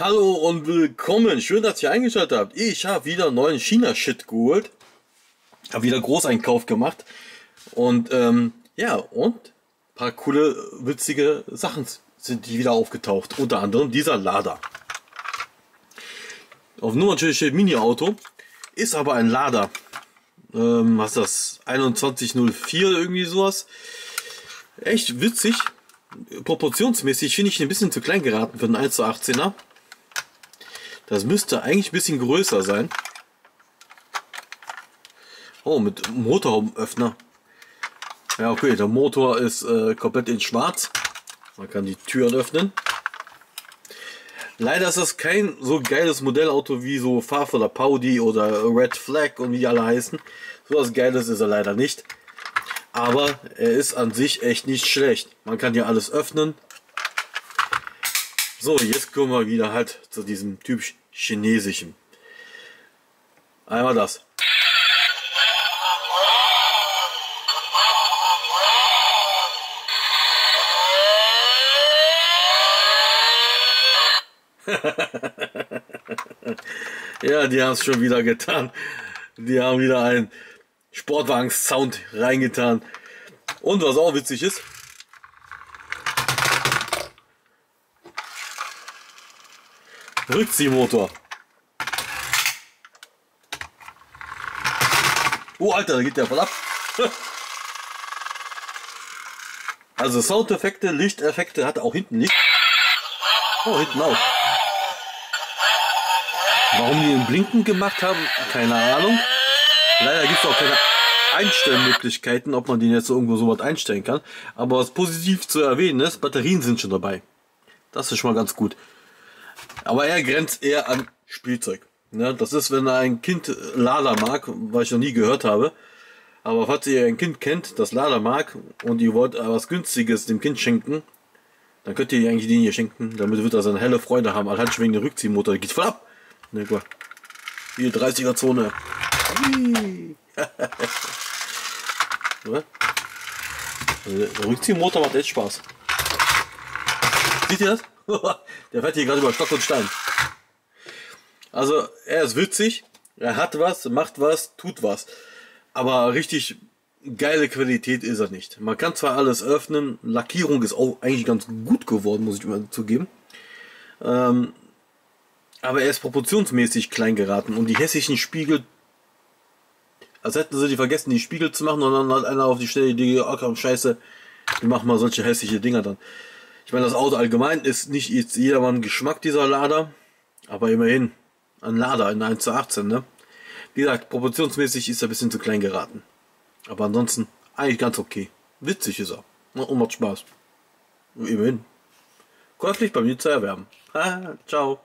Hallo und willkommen. Schön, dass ihr eingeschaltet habt. Ich habe wieder neuen China-Shit geholt. Habe wieder Großeinkauf gemacht. Und ähm, ja, und paar coole, witzige Sachen sind die wieder aufgetaucht. Unter anderem dieser Lader. Auf Nummer steht Mini-Auto. Ist aber ein Lader. Ähm, was ist das? 2104 irgendwie sowas. Echt witzig. Proportionsmäßig finde ich ein bisschen zu klein geraten für einen 1 zu 18er. Das müsste eigentlich ein bisschen größer sein. Oh, mit Motorhaubenöffner. Ja, okay, der Motor ist äh, komplett in schwarz. Man kann die Türen öffnen. Leider ist das kein so geiles Modellauto wie so Farf oder Paudi oder Red Flag und wie die alle heißen. So was Geiles ist er leider nicht. Aber er ist an sich echt nicht schlecht. Man kann hier alles öffnen. So, jetzt kommen wir wieder halt zu diesem typisch chinesischen. Einmal das. ja, die haben es schon wieder getan. Die haben wieder einen Sportwagen-Sound reingetan. Und was auch witzig ist, Rückziehmotor. Oh, Alter, da geht der voll ab. Also Soundeffekte, Lichteffekte hat auch hinten nicht. Oh, hinten auch. Warum die den Blinken gemacht haben, keine Ahnung. Leider gibt es auch keine Einstellmöglichkeiten, ob man den jetzt irgendwo so was einstellen kann. Aber was positiv zu erwähnen ist, Batterien sind schon dabei. Das ist schon mal ganz gut. Aber er grenzt eher an Spielzeug. Ja, das ist, wenn ein Kind Lader mag, was ich noch nie gehört habe. Aber falls ihr ein Kind kennt, das Lader mag und ihr wollt was Günstiges dem Kind schenken, dann könnt ihr eigentlich den hier schenken. Damit wird er seine helle Freude haben. Allein schon wegen dem Rückziehmotor. Der geht voll ab. Ne, guck mal. Hier 30er Zone. Der Rückziehmotor macht echt Spaß. Seht ihr das? Der fährt hier gerade über Stock und Stein. Also, er ist witzig, er hat was, macht was, tut was. Aber richtig geile Qualität ist er nicht. Man kann zwar alles öffnen, Lackierung ist auch eigentlich ganz gut geworden, muss ich mal zugeben. Ähm, aber er ist proportionsmäßig klein geraten und die hässlichen Spiegel, als hätten sie die vergessen, die Spiegel zu machen und dann hat einer auf die Stelle die Idee, oh komm, scheiße, wir machen mal solche hässliche Dinger dann. Ich meine, das Auto allgemein ist nicht jetzt jedermann Geschmack dieser Lader, aber immerhin ein Lader in 1 zu 18, ne? Wie gesagt, proportionsmäßig ist er ein bisschen zu klein geraten. Aber ansonsten eigentlich ganz okay. Witzig ist er. Und macht Spaß. Immerhin. Käuflich bei mir zu erwerben. Ciao.